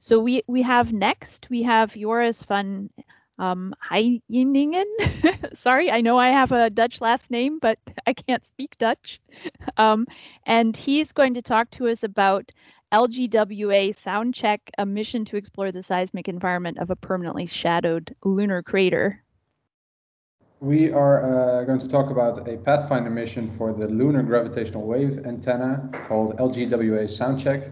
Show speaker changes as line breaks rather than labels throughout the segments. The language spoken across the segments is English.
So we, we have next, we have Joris van um, Heijningen. Sorry, I know I have a Dutch last name, but I can't speak Dutch. Um, and he's going to talk to us about LGWA Soundcheck, a mission to explore the seismic environment of a permanently shadowed lunar crater.
We are uh, going to talk about a Pathfinder mission for the Lunar Gravitational Wave Antenna called LGWA Soundcheck,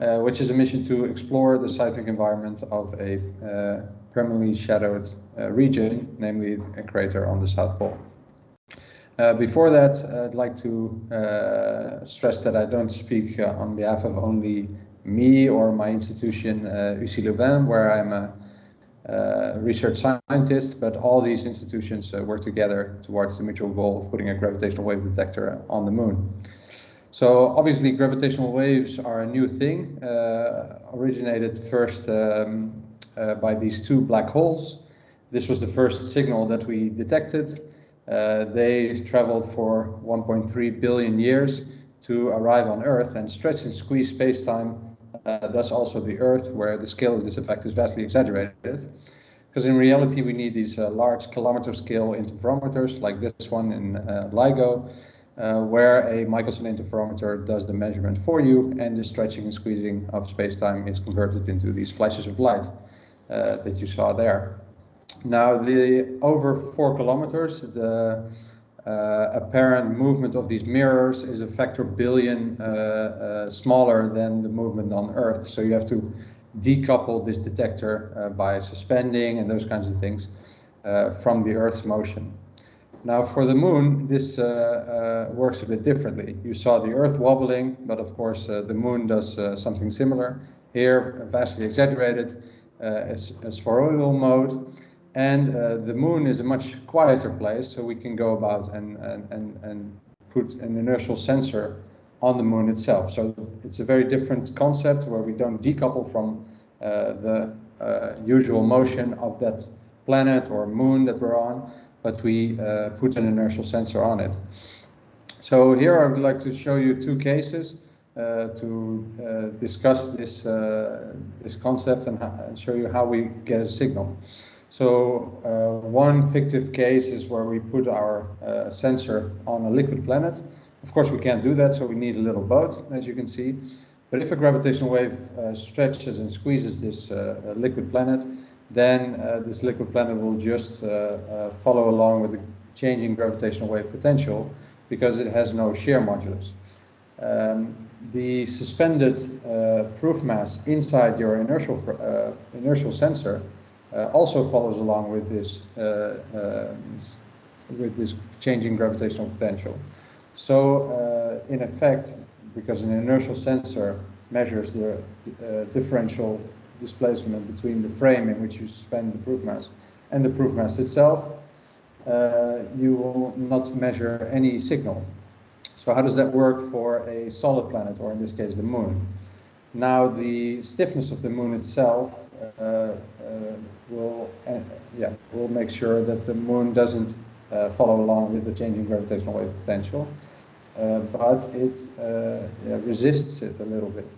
uh, which is a mission to explore the seismic environment of a uh, permanently shadowed uh, region, namely a crater on the South Pole. Uh, before that, I'd like to stress that I don't speak on behalf of only me or my institution, uh, UC Louvain, where I'm a uh, research scientist, but all these institutions uh, work together towards the mutual goal of putting a gravitational wave detector on the moon. So obviously gravitational waves are a new thing, originated first um, uh, by these two black holes. This was the first signal that we detected. Uh, they traveled for 1.3 billion years to arrive on Earth and stretch and squeeze space-time, uh, thus also the Earth, where the scale of this effect is vastly exaggerated. Because in reality, we need these uh, large kilometer scale interferometers, like this one in uh, LIGO, uh, where a Michelson interferometer does the measurement for you, and the stretching and squeezing of space-time is converted into these flashes of light. Uh, that you saw there. Now, the over four kilometers, the uh, apparent movement of these mirrors is a factor billion uh, uh, smaller than the movement on Earth. So you have to decouple this detector uh, by suspending and those kinds of things from the Earth's motion. Now, for the moon, this works a bit differently. You saw the Earth wobbling, but of course, the moon does something similar. Here, vastly exaggerated uh, as, as spheroidal mode. And uh, the moon is a much quieter place, so we can go about and, and, and, and put an inertial sensor on the moon itself. So it's a very different concept where we don't decouple from uh, the uh, usual motion of that planet or moon that we're on, but we uh, put an inertial sensor on it. So here I would like to show you two cases. Uh, to uh, discuss this uh, this concept and, and, show you how we get a signal. So one fictive case is where we put our sensor on a liquid planet. Of course, we can't do that, so we need a little boat, as you can see. But if a gravitational wave uh, stretches and squeezes this uh, liquid planet, then uh, this liquid planet will just follow along with the changing gravitational wave potential because it has no shear modulus. Um, the suspended uh, proof mass inside your inertial uh, inertial sensor uh, also follows along with this uh, with this changing gravitational potential. So uh, in effect, because an inertial sensor measures the uh, differential displacement between the frame in which you suspend the proof mass and the proof mass itself, you will not measure any signal. So how does that work for a solid planet, or in this case, the moon? Now, the stiffness of the moon itself uh, uh, will, uh, yeah, will make sure that the moon doesn't uh, follow along with the changing gravitational wave potential, uh, but it uh, yeah, resists it a little bit.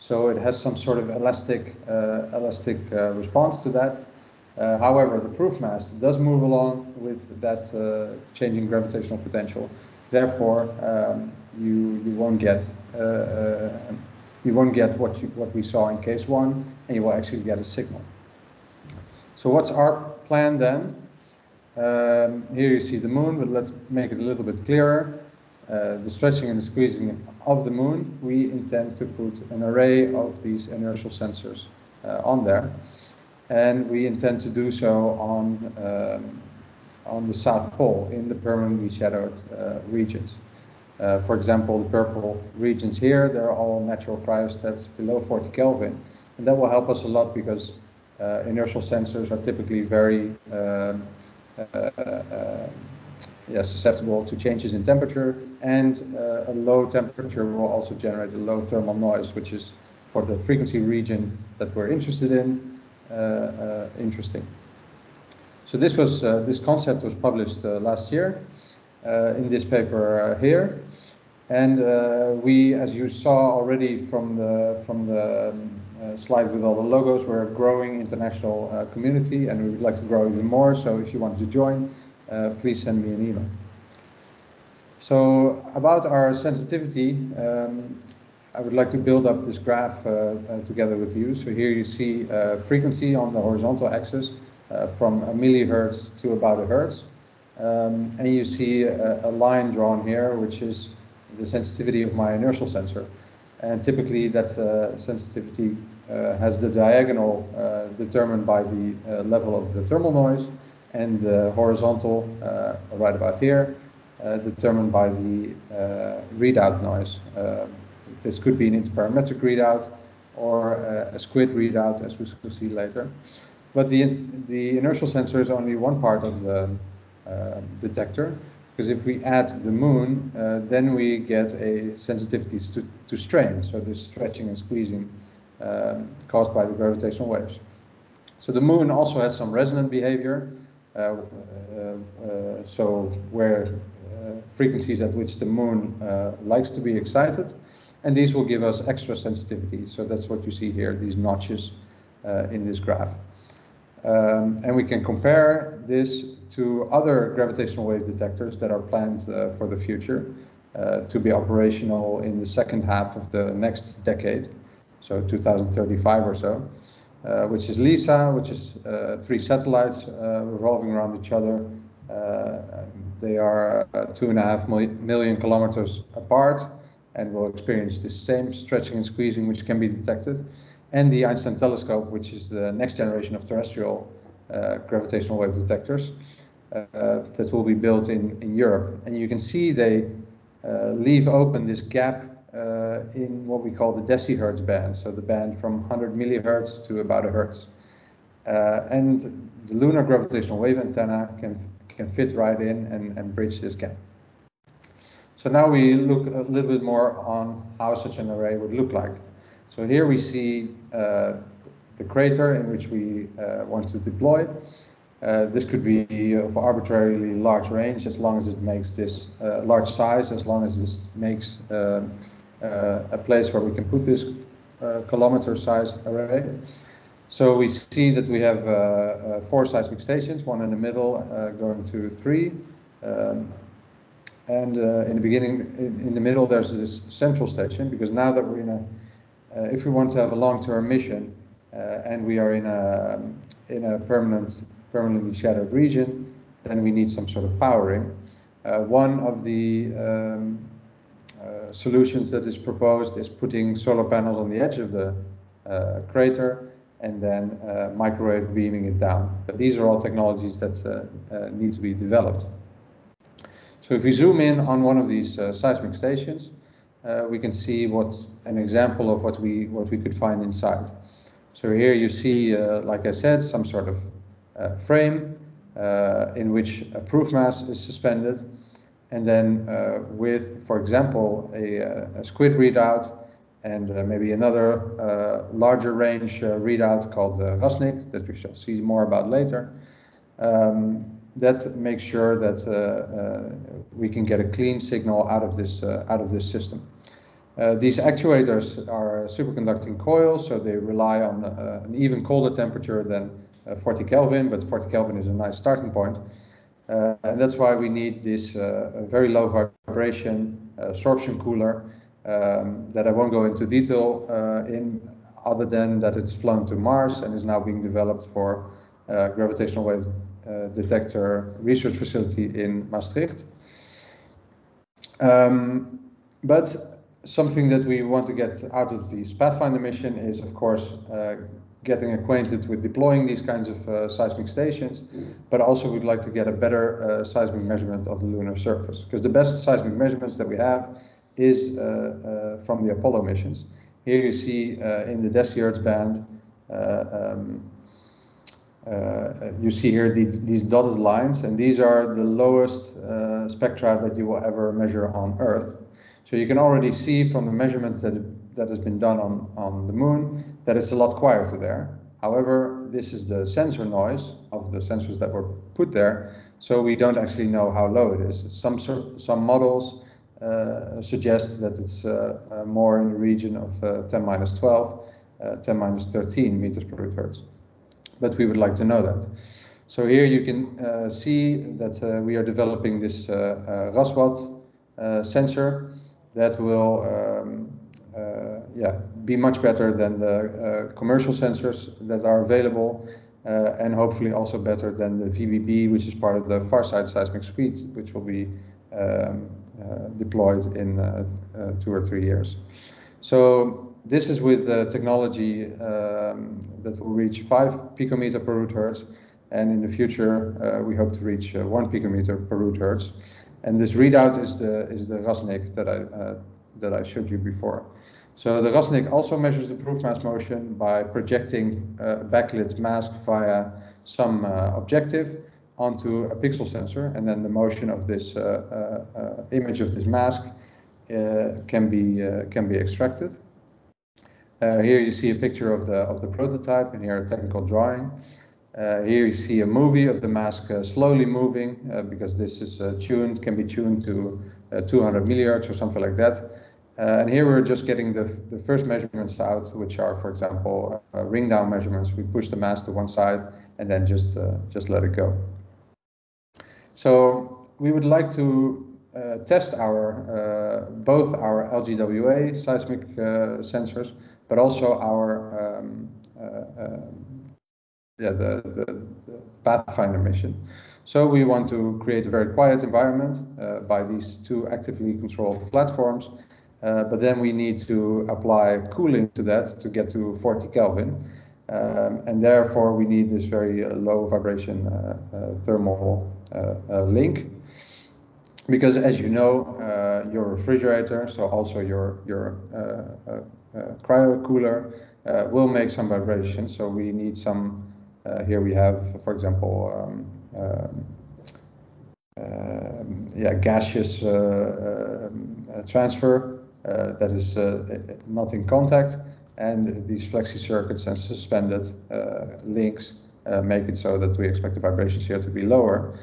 So it has some sort of elastic, elastic response to that. however, the proof mass does move along with that changing gravitational potential, Therefore, um, you you won't get uh, uh, you won't get what you what we saw in case one, and you will actually get a signal. So what's our plan then? Um, here you see the moon, but let's make it a little bit clearer. Uh, the stretching and the squeezing of the moon, we intend to put an array of these inertial sensors uh, on there. And we intend to do so on um, on the South Pole in the permanently shadowed uh, regions. Uh, for example, the purple regions here, they're all natural cryostats below 40 Kelvin. And that will help us a lot because uh, inertial sensors are typically very yeah, susceptible to changes in temperature and uh, a low temperature will also generate a low thermal noise, which is for the frequency region that we're interested in, interesting. So this was uh, this concept was published uh, last year uh, in this paper here, and we, as you saw already from the from the um, uh, slide with all the logos. We're a growing international uh, community and we would like to grow even more. So if you want to join, uh, please send me an email. So about our sensitivity, um, I would like to build up this graph uh, uh, together with you. So here you see frequency on the horizontal axis from a millihertz to about a hertz. Um, and you see a, a line drawn here, which is the sensitivity of my inertial sensor. And typically that uh, sensitivity uh, has the diagonal uh, determined by the uh, level of the thermal noise and the horizontal uh, right about here uh, determined by the readout noise. this could be an interferometric readout or a squid readout as we will see later. But the, the inertial sensor is only one part of the detector because if we add the moon, uh, then we get a sensitivity to, to strain, so this stretching and squeezing um, caused by the gravitational waves. So the moon also has some resonant behavior, uh, uh, uh so where uh, frequencies at which the moon uh, likes to be excited, and these will give us extra sensitivity. So that's what you see here, these notches in this graph. Um, and we can compare this to other gravitational wave detectors that are planned uh, for the future uh, to be operational in the second half of the next decade, so 2035 or so, uh, which is LISA, which is uh, three satellites uh, revolving around each other. Uh, they are two and a half million kilometers apart and will experience the same stretching and squeezing which can be detected and the Einstein telescope, which is the next generation of terrestrial uh, gravitational wave detectors uh, that will be built in, in Europe. And you can see they uh, leave open this gap uh, in what we call the decihertz band, so the band from 100 millihertz to about a hertz. Uh, and the lunar gravitational wave antenna can, can fit right in and, and bridge this gap. So now we look a little bit more on how such an array would look like. So here we see uh, the crater in which we uh, want to deploy. Uh, this could be of arbitrarily large range as long as it makes this uh, large size, as long as this makes uh, uh, a place where we can put this kilometer size array. So we see that we have four seismic stations, one in the middle going to three. Um, and in the beginning, in, in the middle, there's this central station because now that we're in a uh, if we want to have a long-term mission uh, and we are in a in a permanent permanently shadowed region, then we need some sort of powering. Uh, one of the um, uh, solutions that is proposed is putting solar panels on the edge of the uh, crater and then uh, microwave beaming it down. But these are all technologies that need to be developed. So if we zoom in on one of these seismic stations, uh, we can see what an example of what we what we could find inside. So here you see, uh, like I said, some sort of uh, frame uh, in which a proof mass is suspended, and then uh, with, for example, a, uh, a squid readout and maybe another larger range readout called RASNIK that we shall see more about later. Um, that makes sure that uh, uh, we can get a clean signal out of this uh, out of this system. these actuators are superconducting coils, so they rely on an even colder temperature than 40 Kelvin, but 40 Kelvin is a nice starting point. Uh, and that's why we need this uh, very low vibration absorption cooler um, that I won't go into detail uh, in, other than that it's flown to Mars and is now being developed for gravitational wave uh, detector research facility in Maastricht. Um, but something that we want to get out of the Pathfinder mission is, of course, uh, getting acquainted with deploying these kinds of uh, seismic stations, but also we'd like to get a better uh, seismic measurement of the lunar surface, because the best seismic measurements that we have is uh, uh, from the Apollo missions. Here you see in the decihertz band um, uh, you see here these, these, dotted lines, and these are the lowest uh, spectra that you will ever measure on Earth. So you can already see from the measurements that, that has been done on, on the moon that it's a lot quieter there. However, this is the sensor noise of the sensors that were put there, so we don't actually know how low it is. Some, some models uh, suggest that it's uh, uh, more in the region of uh, 10 minus 12, 10 minus 13 meters per hertz. But we would like to know that. So here you can uh, see that uh, we are developing this uh, Raswatt sensor that will um, yeah, be much better than the commercial sensors that are available uh, and hopefully also better than the VBB, which is part of the Farside seismic suite, which will be um, uh, deployed in uh, two or three years. So this is with the technology um, that will reach 5 picometer per root hertz, and in the future we hope to reach 1 picometer per root hertz. And this readout is the is the RASNIK that I that I showed you before. So the RASNIK also measures the proof mass motion by projecting a backlit mask via some uh, objective onto a pixel sensor, and then the motion of this uh, uh, uh image of this mask uh, can be uh, can be extracted. here you see a picture of the of the prototype, and here a technical drawing. here you see a movie of the mask slowly moving because this is tuned, can be tuned to 200 milliards or something like that. Uh, and here we're just getting the, the first measurements out, which are, for example, uh, ring down measurements. We push the mass to one side and then just, uh, just let it go. So we would like to uh, test our uh, both our LGWA seismic uh, sensors, but also our um, yeah, the, the, the, Pathfinder mission. So we want to create a very quiet environment by these two actively controlled platforms uh, but then we need to apply cooling to that to get to 40 Kelvin. Um, and therefore we need this very uh, low vibration uh, uh thermal uh, uh, link. Because as you know, your refrigerator, so also your, your cryo cooler, will make some vibration. So we need some, here we have, for example, um, um, um yeah, gaseous um, transfer uh, that is uh, not in contact and these flexi circuits and suspended uh, links make it so that we expect the vibrations here to be lower.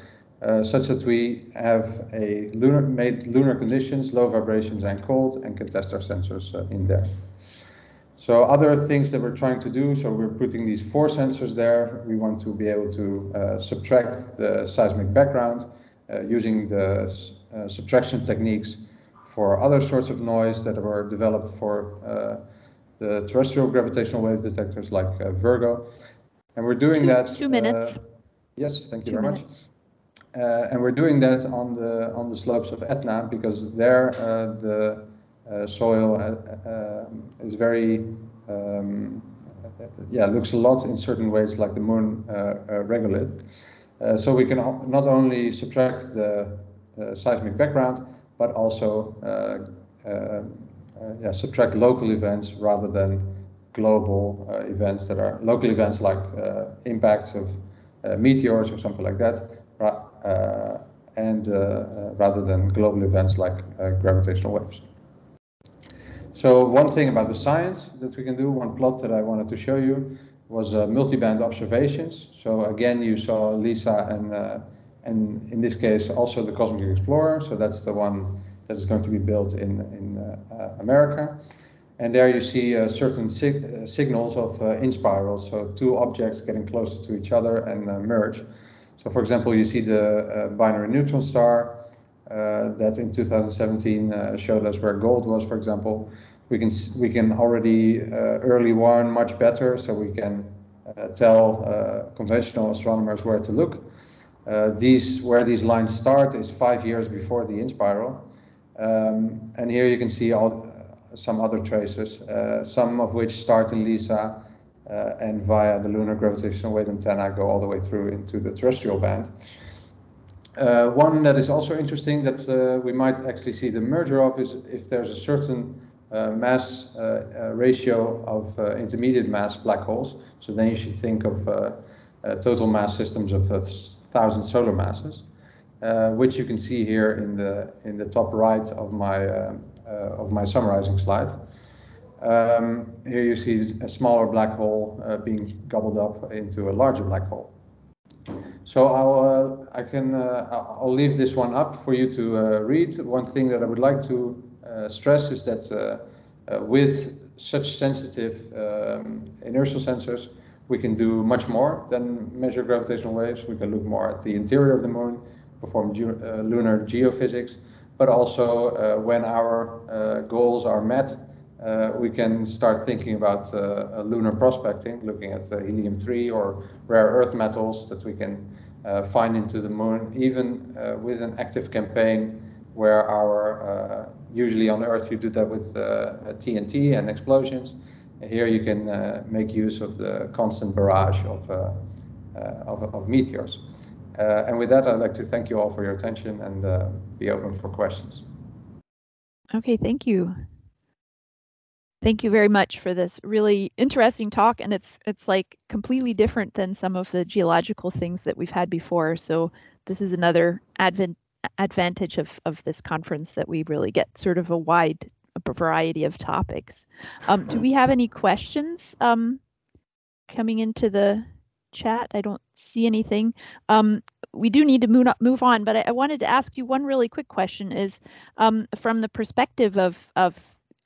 Uh, such that we have a lunar made lunar conditions, low vibrations and cold, and can test our sensors uh, in there. So other things that we're trying to do, so we're putting these four sensors there. We want to be able to uh, subtract the seismic background using the subtraction techniques for other sorts of noise that were developed for uh, the terrestrial gravitational wave detectors like uh, Virgo. And we're doing
two,
that.
Two minutes.
Uh, yes, thank you
two
very
minutes.
much. Uh, and we're doing that on the on the slopes of Etna because there uh, the uh, soil is very um, yeah looks a lot in certain ways like the moon regolith. so we can not only subtract the seismic background, but also uh, uh, yeah, subtract local events rather than global uh, events that are local events like impacts of meteors or something like that, and rather than global events like gravitational waves. So one thing about the science that we can do, one plot that I wanted to show you was uh, multi-band observations. So again, you saw LISA and uh, and in this case also the Cosmic Explorer. So that's the one that is going to be built in in uh, America. And there you see uh, certain sig uh, signals of uh, inspirals, so two objects getting closer to each other and uh, merge. So for example, you see the uh, binary neutron star that in 2017 showed us where gold was, for example. We can we can already early warn much better, so we can tell conventional astronomers where to look. Uh, these where these lines start is five years before the inspiral, um, and here you can see all uh, some other traces, uh, some of which start in LISA uh, and via the lunar gravitational wave antenna go all the way through into the terrestrial band. Uh, one that is also interesting that uh, we might actually see the merger of is if there's a certain mass ratio of intermediate mass black holes. So then you should think of total mass systems of thousand solar masses, uh, which you can see here in the in the top right of my uh, uh, of my summarizing slide. Um, here you see a smaller black hole uh, being gobbled up into a larger black hole. So I'll uh, I can uh, I'll leave this one up for you to read. One thing that I would like to stress is that with such sensitive um, inertial sensors, we can do much more than measure gravitational waves. We can look more at the interior of the moon, perform ge uh, lunar geophysics, but also uh, when our uh, goals are met, uh, we can start thinking about uh, lunar prospecting, looking at helium-3 or rare earth metals that we can find into the moon, even with an active campaign where our usually on Earth you do that with TNT and explosions. Here you can uh, make use of the constant barrage of, uh, uh, of, of, meteors. and with that, I'd like to thank you all for your attention and be open for questions.
Okay, thank you. Thank you very much for this really interesting talk, and it's it's like completely different than some of the geological things that we've had before. So this is another advent advantage of of this conference that we really get sort of a wide a variety of topics. Um, do we have any questions um, coming into the chat? I don't see anything. Um, we do need to move, move on, but I, I, wanted to ask you one really quick question is um, from the perspective of, of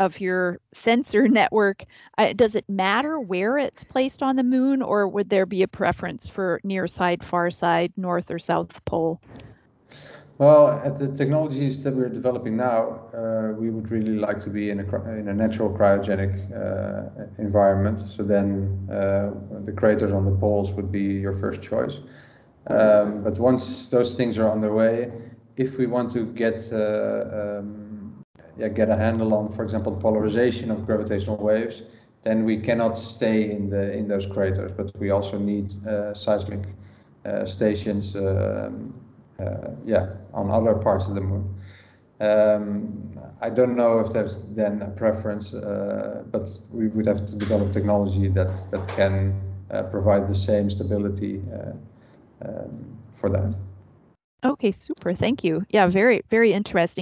of your sensor network, uh, does it matter where it's placed on the moon, or would there be a preference for near side, far side, north or south pole?
Well, at the technologies that we're developing now, uh, we would really like to be in a, in a natural cryogenic uh, environment. So then uh, the craters on the poles would be your first choice. Um, but once those things are underway, if we want to get uh, um, yeah, get a handle on, for example, the polarization of gravitational waves, then we cannot stay in the in those craters. But we also need uh, seismic uh, stations. Um, uh, yeah, on other parts of the moon. Um, I don't know if there's then a preference, uh, but we would have to develop technology that that can uh, provide the same stability um, for that.
Okay, super. Thank you. Yeah, very very interesting.